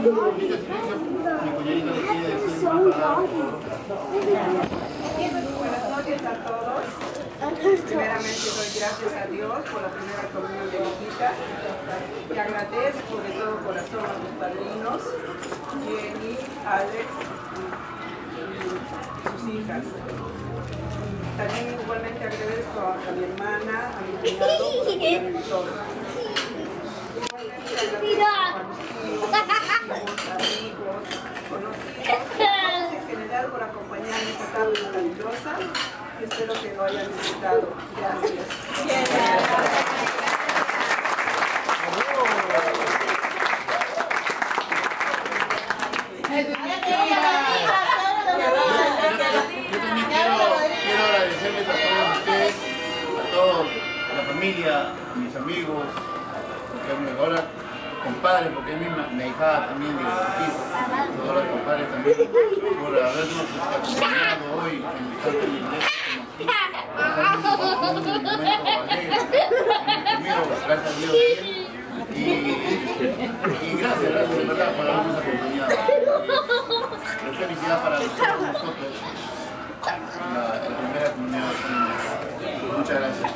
Buenas noches a todos. Primeramente doy gracias a Dios por la primera comunión de mi hija. Y agradezco de todo corazón a mis padrinos, Jenny, Alex y sus hijas. También igualmente agradezco a, mi hermana, a mi todo a mis tíos, amigos, conocidos, todos en general por acompañarme esta tarde maravillosa. Espero que lo hayan disfrutado. Gracias. Yo también quiero, quiero agradecerles a todos ustedes, a toda la familia, a mis amigos, porque ahora compadres, porque es mi, mi hijada también de ahora compadres también, por habernos acompañado hoy en el canto de iglesia. Gracias y, y gracias, gracias de verdad por habernos acompañado. Es felicidad para nosotros la, la primera comunión. Muchas gracias.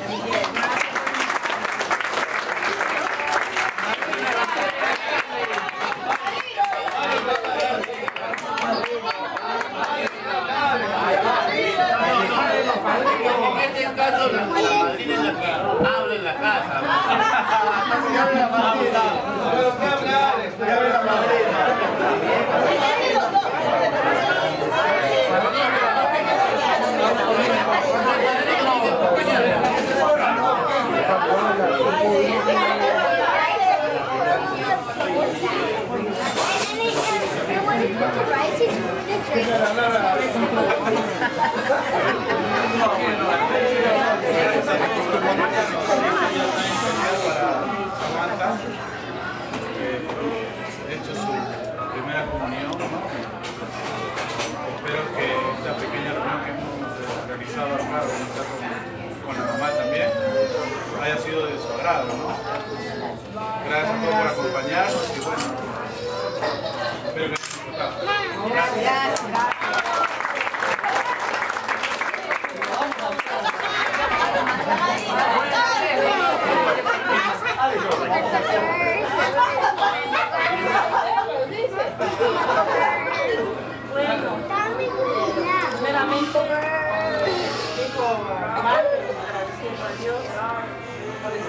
En este caso, la, la madrina es la que casa. Samantha, que hecho su primera comunión. ¿no? Espero que esta pequeña reunión que hemos realizado con la mamá también, haya sido de su agrado. ¿no? Gracias a todos por acompañarnos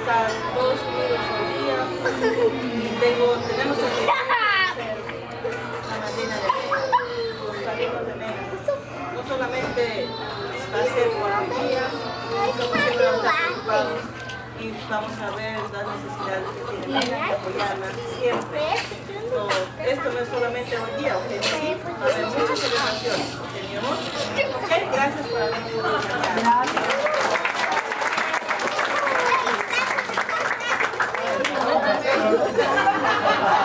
estar todos unidos hoy día. Y tengo, tenemos el de ser la madrina de los salimos de México. No solamente va a ser por un día, vamos a preocupados y vamos a ver las necesidades que tiene la gente, apoyarla siempre. So, esto no es solamente hoy día, ¿ok? Sí, va a haber muchas celebraciones, ¿ok, mi amor? Ok, gracias por haberme.